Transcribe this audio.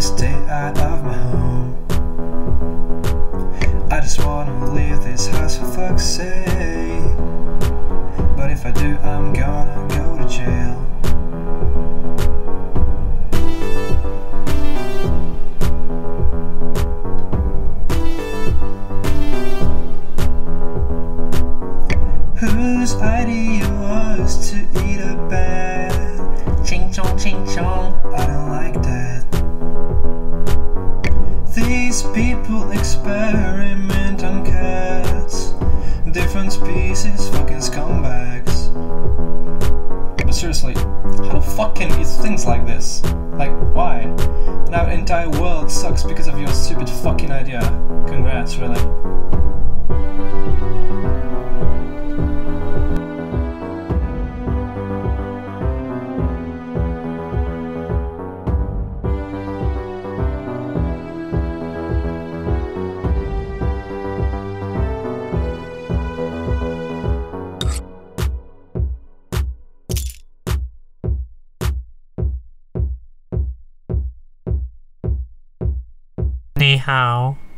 stay out of my home. I just wanna leave this house for fuck's sake. But if I do, I'm gonna go to jail. Whose idea was to eat a bag? People experiment on cats. Different species, fucking scumbags. But seriously, how the fuck can you things like this? Like, why? Now entire world sucks because of your stupid fucking idea. Congrats, really. 你好。